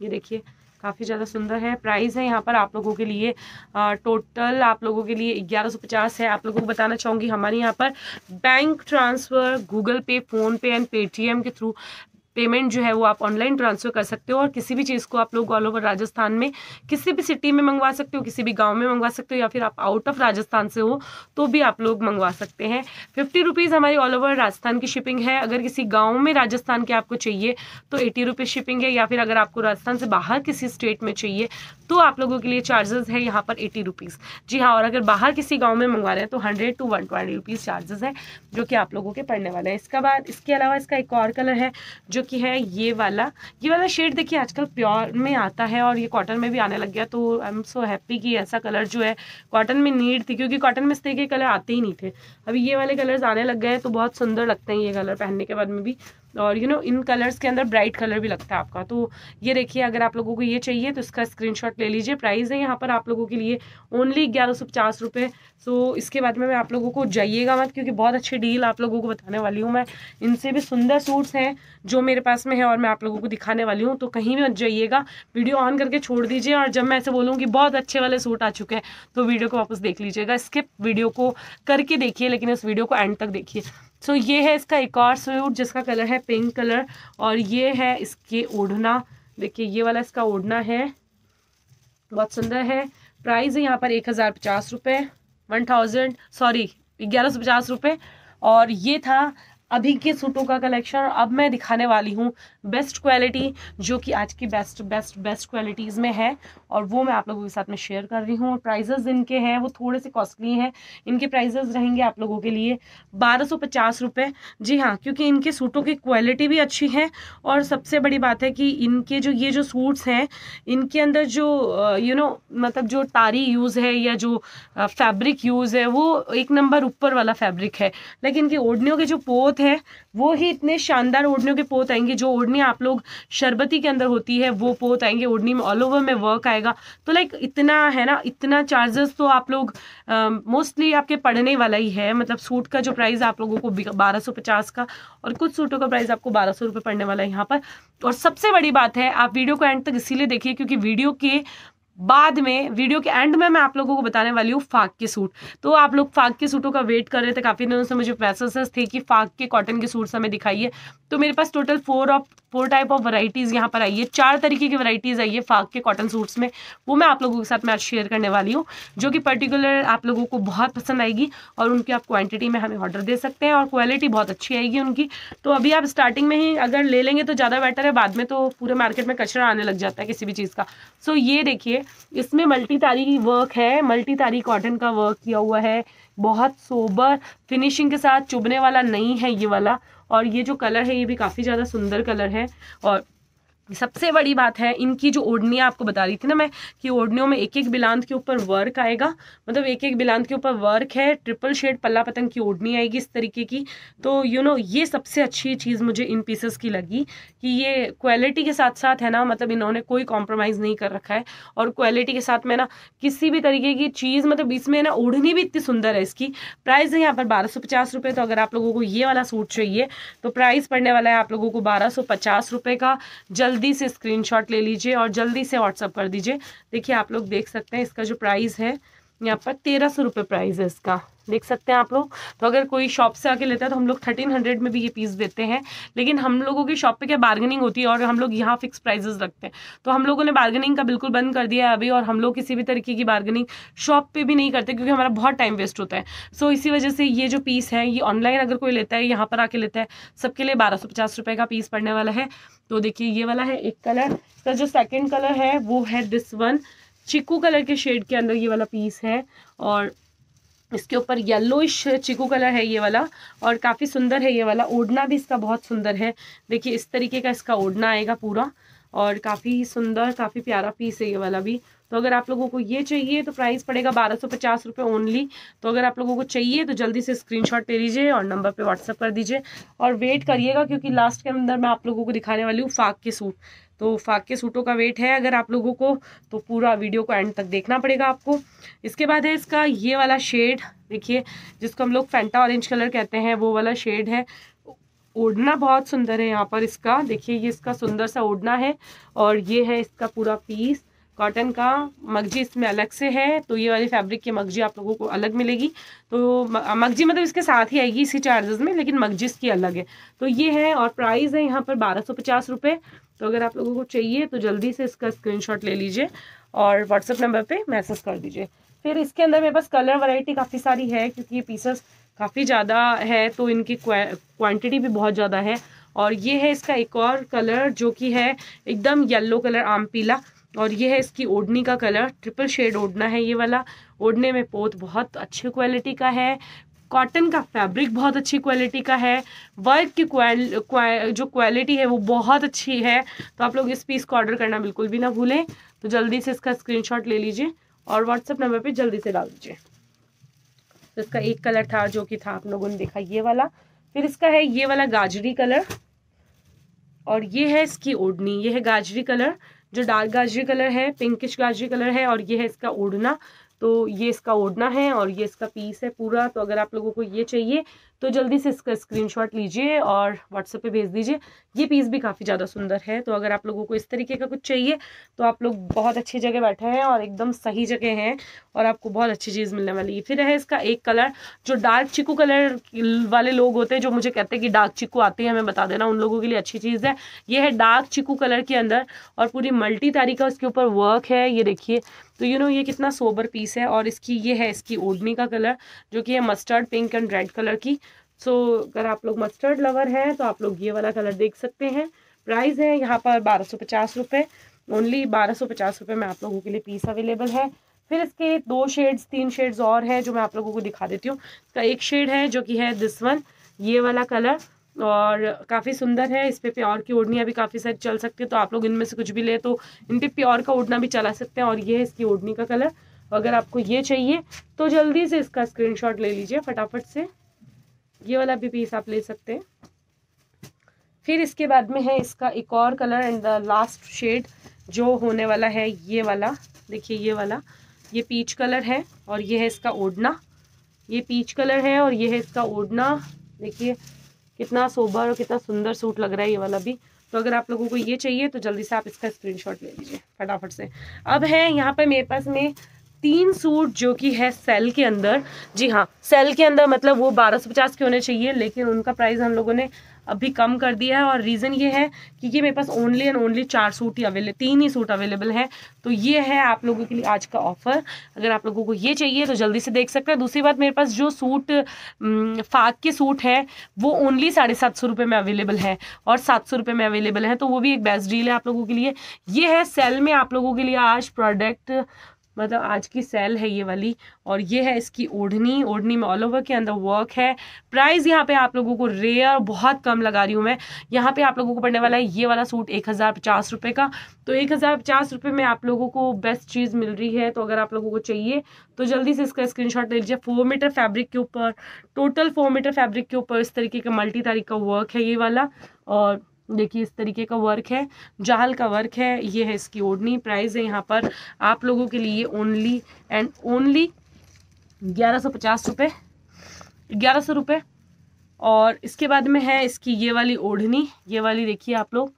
ये देखिए काफ़ी ज़्यादा सुंदर है। प्राइस है यहाँ पर आप लोगों के लिए आ, टोटल आप लोगों के लिए ग्यारह सौ पचास है। आप लोगों को बताना चाहूँगी हमारे यहाँ पर bank transfer Google Pay PhonePe and Paytm के थ्रू पेमेंट जो है वो आप ऑनलाइन ट्रांसफ़र कर सकते हो और किसी भी चीज़ को आप लोग ऑल ओवर राजस्थान में किसी भी सिटी में मंगवा सकते हो, किसी भी गाँव में मंगवा सकते हो या फिर आप आउट ऑफ़ राजस्थान से हो तो भी आप लोग मंगवा सकते हैं। फिफ्टी रुपीज़ हमारी ऑल ओवर राजस्थान की शिपिंग है। अगर किसी गाँव में राजस्थान के आपको चाहिए तो एटी रुपीज़ शिपिंग है या फिर अगर आपको राजस्थान से बाहर किसी स्टेट में चाहिए तो आप लोगों के लिए चार्जेस है यहाँ पर एटी रुपीज़ जी हाँ और अगर बाहर किसी गाँव में मंगवा रहे हैं तो hundred to one twenty rupees charges है, जो कि आप लोगों के पड़ने वाले हैं। इसका बाद, इसके अलावा इसका एक और कलर है, जो कि है ये वाला ये वाला शेड देखिए आजकल प्योर में आता है और ये कॉटन में भी आने लग गया तो आई एम सो हैप्पी कि ऐसा कलर जो है कॉटन में नीड थी, क्योंकि कॉटन में इस तरह के कलर आते ही नहीं थे। अभी ये वाले कलर्स आने लग गए तो बहुत सुंदर लगते हैं ये कलर पहनने के बाद में भी। और यू नो इन कलर्स के अंदर ब्राइट कलर भी लगता है आपका। तो ये देखिए, अगर आप लोगों को ये चाहिए तो इसका स्क्रीनशॉट ले लीजिए। प्राइस है यहाँ पर आप लोगों के लिए ओनली ग्यारह सौ पचास रुपये सो इसके बाद में मैं आप लोगों को जाइएगा मत, क्योंकि बहुत अच्छी डील आप लोगों को बताने वाली हूँ मैं। इनसे भी सुंदर सूट्स हैं, जो मेरे पास में है और मैं आप लोगों को दिखाने वाली हूँ। तो कहीं भी मत जाइएगा। वीडियो ऑन करके छोड़ दीजिए और जब मैं ऐसे बोलूँगी बहुत अच्छे वाले सूट आ चुके हैं तो वीडियो को वापस देख लीजिएगा। स्किप वीडियो को करके देखिए, लेकिन इस वीडियो को एंड तक देखिए। सो so, ये है इसका एक और सूट जिसका कलर है पिंक कलर और ये है इसके ओढ़ना। देखिए ये वाला इसका ओढ़ना है। बहुत सुंदर है। प्राइस है यहाँ पर एक हज़ार पचास रुपये वन थाउज़ेंड सॉरी ग्यारह सौ पचास रुपये और ये था अभी के सूटों का कलेक्शन अब मैं दिखाने वाली हूँ बेस्ट क्वालिटी जो कि आज की बेस्ट बेस्ट बेस्ट क्वालिटीज़ में है। और वो मैं आप लोगों के साथ में शेयर कर रही हूँ। और प्राइजेस इनके हैं, वो थोड़े से कॉस्टली हैं। इनके प्राइजेस रहेंगे आप लोगों के लिए बारह सौ पचास रुपये जी हाँ क्योंकि इनके सूटों की क्वालिटी भी अच्छी है और सबसे बड़ी बात है कि इनके जो, ये जो सूट्स हैं, इनके अंदर जो यू नो मतलब जो तारी यूज़ है या जो फैब्रिक यूज़ है, वो एक नंबर ऊपर वाला फैब्रिक है। लेकिन इनकी ओढ़नियों के जो पोत है, वो ही इतने शानदार ओढ़नियों के पोत आएँगे। जो ओढ़नी आप लोग शरबती के अंदर होती है, वो पोत आएँगे। ओढ़नी में ऑल ओवर में वर्क आएगा। तो लाइक इतना है ना, इतना चार्जेस तो आप लोग मोस्टली आपके पढ़ने वाला ही है। मतलब सूट का जो प्राइस आप लोगों को बारह सौ पचास का और कुछ सूटों का प्राइस आपको बारह सौ रुपये पड़ने वाला है यहाँ पर। और सबसे बड़ी बात है, आप वीडियो को एंड तक इसीलिए देखिए क्योंकि वीडियो के बाद में वीडियो के एंड में मैं आप लोगों को बताने वाली हूँ फाक के सूट तो आप लोग फाक के सूटों का वेट कर रहे थे, काफ़ी दिनों से मुझे मैसेजेस थे कि फाक के कॉटन के सूट्स हमें दिखाइए। तो मेरे पास total four of four type of varieties यहाँ पर आई है। चार तरीके की वराइटीज़ आई है फाक के कॉटन सूट्स में। वो मैं आप लोगों के साथ मैं आज शेयर करने वाली हूँ, जो कि पर्टिकुलर आप लोगों को बहुत पसंद आएगी और उनकी आप क्वान्टिटी में हमें ऑर्डर दे सकते हैं और क्वालिटी बहुत अच्छी आएगी उनकी। तो अभी आप स्टार्टिंग में ही अगर ले लेंगे तो ज़्यादा बेटर है, बाद में तो पूरे मार्केट में कचरा आने लग जाता है किसी भी चीज़ का। सो ये देखिए, इसमें मल्टी तारी वर्क है मल्टी तारी कॉटन का वर्क किया हुआ है, बहुत सोबर फिनिशिंग के साथ चुभने वाला नहीं है ये वाला। और ये जो कलर है ये भी काफ़ी ज़्यादा सुंदर कलर है और सबसे बड़ी बात है इनकी जो ओढ़नियाँ आपको बता रही थी ना मैं कि ओढ़नियों में एक एक बिलांत के ऊपर वर्क आएगा। मतलब एक एक बिलांत के ऊपर वर्क है ट्रिपल शेड पल्ला पतंग की ओढ़नी आएगी इस तरीके की। तो यू you नो know, ये सबसे अच्छी चीज़ मुझे इन पीसेस की लगी कि ये क्वालिटी के साथ साथ है ना मतलब इन्होंने कोई कॉम्प्रोमाइज़ नहीं कर रखा है। और क्वालिटी के साथ में ना किसी भी तरीके की चीज़ मतलब इसमें ना ओढ़नी भी इतनी सुंदर है इसकी। प्राइस है यहाँ पर बारह सौ पचास रुपये तो अगर आप लोगों को ये वाला सूट चाहिए तो प्राइस पड़ने वाला है आप लोगों को बारह सौ पचास रुपये का। जल्द जल्दी से स्क्रीनशॉट ले लीजिए और जल्दी से व्हाट्सअप कर दीजिए। देखिए, आप लोग देख सकते हैं, इसका जो प्राइस है यहाँ पर तेरह सौ रुपये प्राइस है इसका। देख सकते हैं आप लोग? तो अगर कोई शॉप से आके लेता है तो हम लोग थर्टीन हंड्रेड में भी ये पीस देते हैं। लेकिन हम लोगों की शॉप पे क्या बार्गेनिंग होती है और हम लोग यहाँ फिक्स प्राइजेस रखते हैं। तो हम लोगों ने बार्गेनिंग का बिल्कुल बंद कर दिया है अभी और हम लोग किसी भी तरीके की बार्गेनिंग शॉप पर भी नहीं करते क्योंकि हमारा बहुत टाइम वेस्ट होता है। सो इसी वजह से ये जो पीस है, ये ऑनलाइन अगर कोई लेता है, यहाँ पर आके लेता है, सबके लिए बारह सौ पचास रुपये का पीस पड़ने वाला है। तो देखिए, ये वाला है, एक कलर इसका जो सेकेंड कलर है, वो है दिस वन चिकू कलर के शेड के अंदर ये वाला पीस है और इसके ऊपर येलोइश चिकू कलर है ये वाला और काफ़ी सुंदर है ये वाला। ओढ़ना भी इसका बहुत सुंदर है। देखिए, इस तरीके का इसका ओढ़ना आएगा पूरा और काफ़ी सुंदर, काफ़ी प्यारा पीस है ये वाला भी। तो अगर आप लोगों को ये चाहिए तो प्राइस पड़ेगा बारह सौ पचास रुपये ओनली तो अगर आप लोगों को चाहिए तो जल्दी से स्क्रीनशॉट ले लीजिए और नंबर पे व्हाट्सअप कर दीजिए। और वेट करिएगा क्योंकि लास्ट के अंदर मैं आप लोगों को दिखाने वाली हूँ फाक के सूट तो फाक के सूटों का वेट है अगर आप लोगों को तो पूरा वीडियो को एंड तक देखना पड़ेगा आपको। इसके बाद है इसका ये वाला शेड देखिए, जिसको हम लोग फेंटा ऑरेंज कलर कहते हैं, वो वाला शेड है। ओढ़ना बहुत सुंदर है यहाँ पर इसका। देखिए, ये इसका सुंदर सा ओढ़ना है और ये है इसका पूरा पीस कॉटन का मगजी इसमें अलग से है तो ये वाली फैब्रिक की मगजी आप लोगों को अलग मिलेगी। तो मगजी मतलब इसके साथ ही आएगी इसी चार्जेस में, लेकिन मगजी इसकी अलग है। तो ये है और प्राइस है यहाँ पर बारह सौ पचास रुपये तो अगर आप लोगों को चाहिए तो जल्दी से इसका स्क्रीनशॉट ले लीजिए और व्हाट्सएप नंबर पे मैसेज कर दीजिए। फिर इसके अंदर मेरे पास कलर वैरायटी काफ़ी सारी है क्योंकि ये पीसेस काफ़ी ज़्यादा है तो इनकी क्वांटिटी भी बहुत ज़्यादा है। और ये है इसका एक और कलर जो कि है एकदम येलो कलर आम पीला। और ये है इसकी ओढ़नी का कलर ट्रिपल शेड ओढ़ना है ये वाला। ओढ़ने में पोत बहुत अच्छी क्वालिटी का है। कॉटन का फैब्रिक बहुत अच्छी क्वालिटी का है। वर्क की क्वाल, क्वाल, जो क्वालिटी है वो बहुत अच्छी है। तो आप लोग इस पीस को ऑर्डर करना बिल्कुल भी ना भूलें। तो जल्दी से इसका स्क्रीनशॉट ले लीजिए और व्हाट्सएप नंबर पे जल्दी से डाल दीजिए। तो इसका एक कलर था जो कि था आप लोगों ने देखा ये वाला। फिर इसका है ये वाला गाजरी कलर और ये है इसकी ओढ़नी। ये है गाजरी कलर जो डार्क गाजरी कलर है पिंकिश गाजरी कलर है और ये है इसका ओढ़ना। तो ये इसका ओढ़ना है और ये इसका पीस है पूरा। तो अगर आप लोगों को ये चाहिए तो जल्दी से इसका स्क्रीनशॉट लीजिए और व्हाट्सएप पे भेज दीजिए। ये पीस भी काफ़ी ज़्यादा सुंदर है तो अगर आप लोगों को इस तरीके का कुछ चाहिए तो आप लोग बहुत अच्छी जगह बैठे हैं और एकदम सही जगह हैं और आपको बहुत अच्छी चीज़ मिलने वाली है। फिर है इसका एक कलर जो डार्क चिकू कलर वाले लोग होते हैं, जो मुझे कहते हैं कि डार्क चिकू आते हैं हमें बता देना, उन लोगों के लिए अच्छी चीज़ है। ये है डार्क चिकू कलर के अंदर और पूरी मल्टी तारीख उसके ऊपर वर्क है, ये देखिए। तो यू नो ये कितना सोबर पीस है और इसकी, ये है इसकी ओढ़नी का कलर जो कि है mustard pink and red colour की। सो अगर आप लोग मस्टर्ड लवर हैं तो आप लोग ये वाला कलर देख सकते हैं। प्राइस है यहाँ पर बारह सौ पचास रुपये ओनली बारह सौ पचास रुपये में आप लोगों के लिए पीस अवेलेबल है। फिर इसके दो शेड्स तीन शेड्स और हैं जो मैं आप लोगों को दिखा देती हूँ। इसका एक शेड है जो कि है दिस वन ये वाला कलर और काफ़ी सुंदर है, इस पर प्योर की ओढ़नियाँ भी काफ़ी सारी चल सकती है। तो आप लोग इनमें से कुछ भी ले तो इन पर प्योर का ओढ़ना भी चला सकते हैं और ये है इसकी ओढ़नी का कलर अगर आपको ये चाहिए तो जल्दी से इसका स्क्रीनशॉट ले लीजिए फटाफट से। ये वाला भी पीस आप ले सकते हैं। फिर इसके बाद में है इसका एक और colour and the last shade जो होने वाला है ये वाला। देखिए ये वाला, ये पीच कलर है और ये है इसका ओढ़ना। ये पीच कलर है और ये है इसका ओढ़ना। देखिए कितना सोबर और कितना सुंदर सूट लग रहा है ये वाला भी। तो अगर आप लोगों को ये चाहिए तो जल्दी से आप इसका स्क्रीनशॉट ले लीजिए फटाफट से। अब है यहाँ पर मेरे पास में तीन सूट जो कि है सेल के अंदर। जी हाँ सेल के अंदर मतलब वो बारह सौ पचास के होने चाहिए, लेकिन उनका प्राइस हम लोगों ने अभी कम कर दिया है। और रीज़न ये है कि ये मेरे पास ओनली एंड ओनली चार सूट ही अवेलेबल तीन ही सूट अवेलेबल है। तो ये है आप लोगों के लिए आज का ऑफ़र अगर आप लोगों को ये चाहिए तो जल्दी से देख सकते हैं। दूसरी बात, मेरे पास जो सूट फाक के सूट है, वो ओनली साढ़े सात सौ रुपये में अवेलेबल है और सात सौ रुपये में अवेलेबल है। तो वो भी एक बेस्ट डील है आप लोगों के लिए। ये है सेल में आप लोगों के लिए आज प्रोडक्ट मतलब आज की सेल है ये वाली और ये है इसकी ओढ़नी। ओढ़नी में ऑल ओवर के अंदर वर्क है। प्राइस यहाँ पे आप लोगों को रेयर बहुत कम लगा रही हूँ मैं। यहाँ पे आप लोगों को पड़ने वाला है ये वाला सूट एक हज़ार पचास रुपये का। तो एक हज़ार पचास रुपये में आप लोगों को बेस्ट चीज़ मिल रही है। तो अगर आप लोगों को चाहिए तो जल्दी से इसका स्क्रीनशॉट ले लीजिए फोर मीटर फैब्रिक के ऊपर टोटल फोर मीटर फैब्रिक के ऊपर इस तरीके का मल्टी तारीख का वर्क है ये वाला। और देखिए, इस तरीके का वर्क है, जाल का वर्क है, ये है इसकी ओढ़नी प्राइस है यहाँ पर आप लोगों के लिए ओनली एंड ओनली ग्यारह सौ पचास रुपये ग्यारह सौ रुपये और इसके बाद में है इसकी ये वाली ओढ़नी, ये वाली देखिए आप लोग,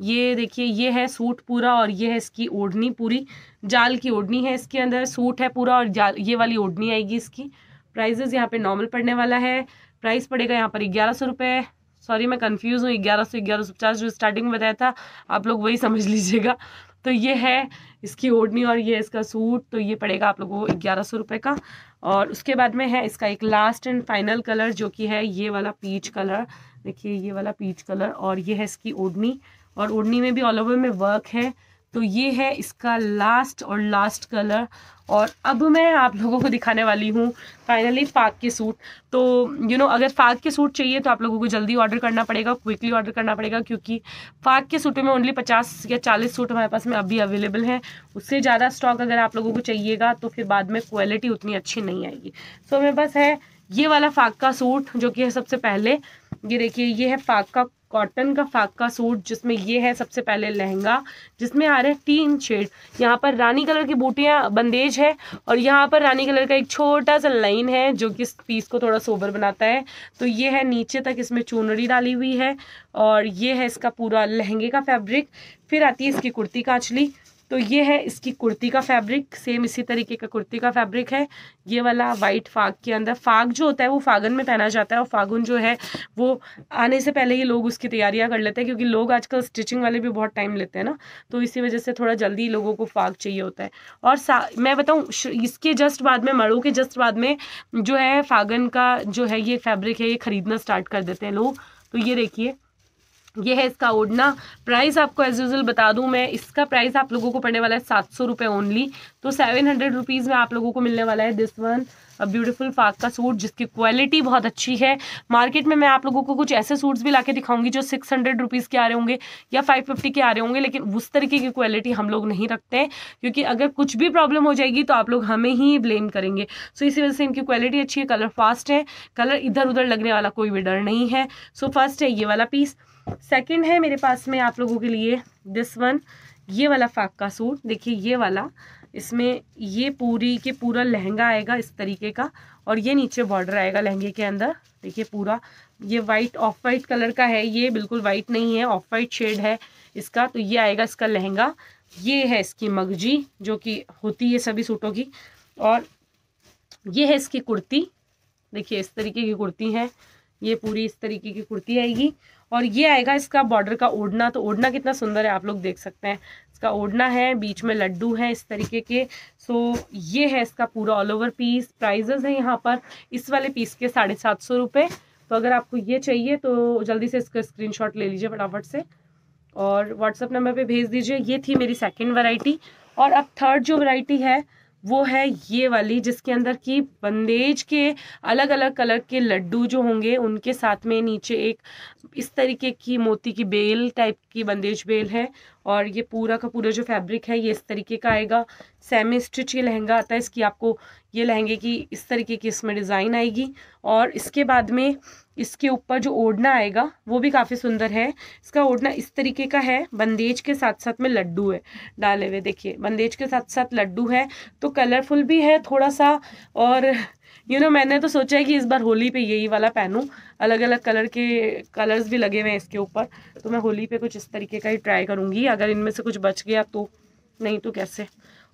ये देखिए, ये है सूट पूरा और ये है इसकी ओढ़नी पूरी, जाल की ओढ़नी है इसके अंदर, सूट है पूरा और जाल, ये वाली ओढ़नी आएगी इसकी। प्राइजेज़ यहाँ पे नॉर्मल पड़ने वाला है प्राइस पड़ेगा यहाँ पर ग्यारह सौ रुपये सॉरी मैं कंफ्यूज हूँ, ग्यारह सौ ग्यारह सौ पचास जो स्टार्टिंग में बताया था आप लोग वही समझ लीजिएगा। तो ये है इसकी ओढ़नी और ये इसका सूट तो ये पड़ेगा आप लोगों को ग्यारह सौ रुपये का। और उसके बाद में है इसका एक लास्ट एंड फाइनल कलर जो कि है ये वाला पीच कलर देखिए, ये वाला पीच कलर और ये है इसकी ओढ़नी। और ओढ़नी में भी ऑल ओवर में वर्क है। तो ये है इसका लास्ट और लास्ट कलर और अब मैं आप लोगों को दिखाने वाली हूँ फाइनली फाग के सूट तो यू you नो know, अगर फाग के सूट चाहिए तो आप लोगों को जल्दी ऑर्डर करना पड़ेगा क्विकली ऑर्डर करना पड़ेगा क्योंकि फाग के सूटों में ओनली पचास या चालीस सूट हमारे पास में अभी अवेलेबल हैं. उससे ज़्यादा स्टॉक अगर आप लोगों को चाहिएगा तो फिर बाद में क्वालिटी उतनी अच्छी नहीं आएगी. सो so, मेरे पास है ये वाला फाग का सूट जो कि है सबसे पहले. ये देखिए ये है फाग का कॉटन का फाका सूट, जिसमें ये है सबसे पहले लहंगा, जिसमें आ रहा है तीन शेड यहाँ पर रानी कलर की बूटियाँ बंदेज है और यहाँ पर रानी कलर का एक छोटा सा लाइन है, जो कि इस पीस को थोड़ा सोबर बनाता है। तो ये है नीचे तक इसमें चूनरी डाली हुई है और ये है इसका पूरा लहंगे का फैब्रिक फिर आती है इसकी कुर्ती कांचली तो ये है इसकी कुर्ती का फैब्रिक सेम इसी तरीके का कुर्ती का फैब्रिक है। ये वाला वाइट फाग के अंदर, फाग जो होता है वो फागन में पहना जाता है और फागुन जो है वो आने से पहले ही लोग उसकी तैयारियाँ कर लेते हैं क्योंकि लोग आजकल स्टिचिंग वाले भी बहुत टाइम लेते हैं ना। तो इसी वजह से थोड़ा जल्दी लोगों को फाग चाहिए होता है। और मैं बताऊँ इसके जस्ट बाद में, मड़ों के जस्ट बाद में जो है फागन का जो है ये फैब्रिक है, ये खरीदना स्टार्ट कर देते हैं लोग। तो ये देखिए ये है इसका ओढ़ना प्राइस आपको एज यूजल बता दूँ मैं, इसका प्राइस आप लोगों को पड़ने वाला है सात सौ रुपये ओनली तो सेवन हंड्रेड रुपीज़ में आप लोगों को मिलने वाला है this one a beautiful frock का सूट जिसकी क्वालिटी बहुत अच्छी है। मार्केट में मैं आप लोगों को कुछ ऐसे सूट्स भी ला के दिखाऊँगी जो सिक्स हंड्रेड रुपीज़ के आ रहे होंगे या फाइव फिफ्टी के आ रहे होंगे, लेकिन उस तरीके की क्वालिटी हम लोग नहीं रखते हैं, क्योंकि अगर कुछ भी प्रॉब्लम हो जाएगी तो आप लोग हमें ही ब्लेम करेंगे। सो इसी वजह से इनकी क्वालिटी अच्छी है कलर फास्ट है कलर इधर उधर लगने वाला कोई भी डर नहीं है। सो फ़र्स्ट है ये वाला पीस सेकंड है मेरे पास में आप लोगों के लिए दिस वन ये वाला फाक का सूट देखिए, ये वाला, इसमें ये पूरी के पूरा लहंगा आएगा इस तरीके का और ये नीचे बॉर्डर आएगा लहंगे के अंदर। देखिए पूरा, ये वाइट ऑफ़ वाइट कलर का है, ये बिल्कुल वाइट नहीं है ऑफ़ वाइट शेड है इसका तो ये आएगा इसका लहंगा। ये है इसकी मगजी, जो कि होती है सभी सूटों की और ये है इसकी कुर्ती। देखिए, इस तरीके की कुर्ती है, ये पूरी इस तरीके की कुर्ती आएगी और ये आएगा इसका बॉर्डर का ओढ़ना। तो ओढ़ना कितना सुंदर है, आप लोग देख सकते हैं। इसका ओढ़ना है, बीच में लड्डू है इस तरीके के। सो ये है इसका पूरा ऑल ओवर पीस प्राइजेस है यहाँ पर। इस वाले पीस के साढ़े सात सौ रुपये तो अगर आपको ये चाहिए तो जल्दी से इसका स्क्रीनशॉट ले लीजिए फटाफट से। और व्हाट्सअप नंबर पे भेज दीजिए। ये थी मेरी सेकंड वैरायटी और अब थर्ड जो वैरायटी है वो है ये वाली, जिसके अंदर की बंदेज के अलग अलग कलर के लड्डू जो होंगे, उनके साथ में नीचे एक इस तरीके की मोती की बेल टाइप की बंदेज बेल है और ये पूरा का पूरा जो फैब्रिक है, ये इस तरीके का आएगा। सेमी स्टिच ये लहंगा आता है, इसकी आपको ये लहंगे की इस तरीके की इसमें डिज़ाइन आएगी। और इसके बाद में इसके ऊपर जो ओढ़ना आएगा, वो भी काफ़ी सुंदर है। इसका ओढ़ना इस तरीके का है, बंदेज के साथ साथ में लड्डू है, डाले हुए देखिए, बंदेज के साथ साथ लड्डू है। तो कलरफुल भी है थोड़ा सा और यू नो मैंने तो सोचा है कि इस बार होली पे यही वाला पहनूं। अलग अलग कलर के कलर्स भी लगे हुए हैं इसके ऊपर। तो मैं होली पे कुछ इस तरीके का ही ट्राई करूँगी। अगर इनमें से कुछ बच गया तो नहीं तो कैसे?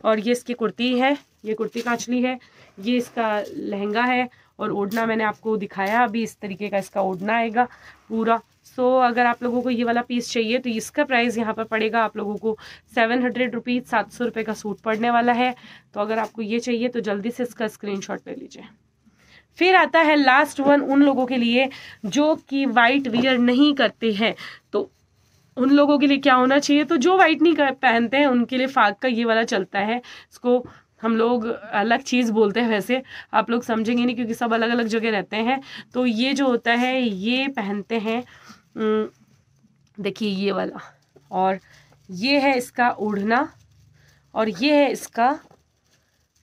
और ये इसकी कुर्ती है, ये कुर्ती कांचली है, ये इसका लहंगा है और ओढ़ना मैंने आपको दिखाया। अभी इस तरीके का इसका ओढ़ना आएगा पूरा। सो so, अगर आप लोगों को ये वाला पीस चाहिए तो इसका प्राइस यहाँ पर पड़ेगा आप लोगों को सेवन हंड्रेड रुपीज़ सात सौ रुपये का सूट पड़ने वाला है। तो अगर आपको ये चाहिए तो जल्दी से इसका स्क्रीनशॉट ले लीजिए। फिर आता है लास्ट वन उन लोगों के लिए जो कि वाइट वियर नहीं करते हैं। तो उन लोगों के लिए क्या होना चाहिए? तो जो वाइट नहीं पहनते हैं उनके लिए फाग का ये वाला चलता है। इसको हम लोग अलग चीज़ बोलते हैं वैसे। आप लोग समझेंगे नहीं क्योंकि सब अलग अलग जगह रहते हैं। तो ये जो होता है ये पहनते हैं। देखिए ये वाला। और ये है इसका ओढ़ना और ये है इसका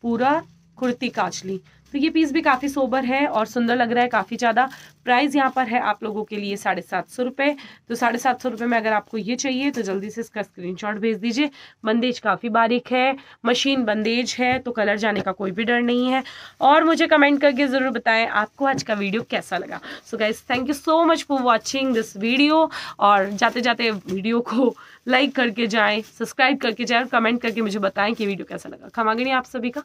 पूरा कुर्ती काचली। तो ये पीस भी काफ़ी सोबर है और सुंदर लग रहा है, काफ़ी ज़्यादा प्राइस यहाँ पर है आप लोगों के लिए साढ़े सात सौ रुपये तो साढ़े सात सौ रुपये में अगर आपको ये चाहिए तो जल्दी से इसका स्क्रीनशॉट भेज दीजिए। बंदेज काफ़ी बारीक है मशीन बंदेज है तो कलर जाने का कोई भी डर नहीं है। और मुझे कमेंट करके ज़रूर बताएँ आपको आज का वीडियो कैसा लगा। So guys thank you so much for watching this video और जाते जाते वीडियो को लाइक करके जाएँ सब्सक्राइब करके जाए और कमेंट करके मुझे बताएँ कि वीडियो कैसा लगा। खमागनी आप सभी का।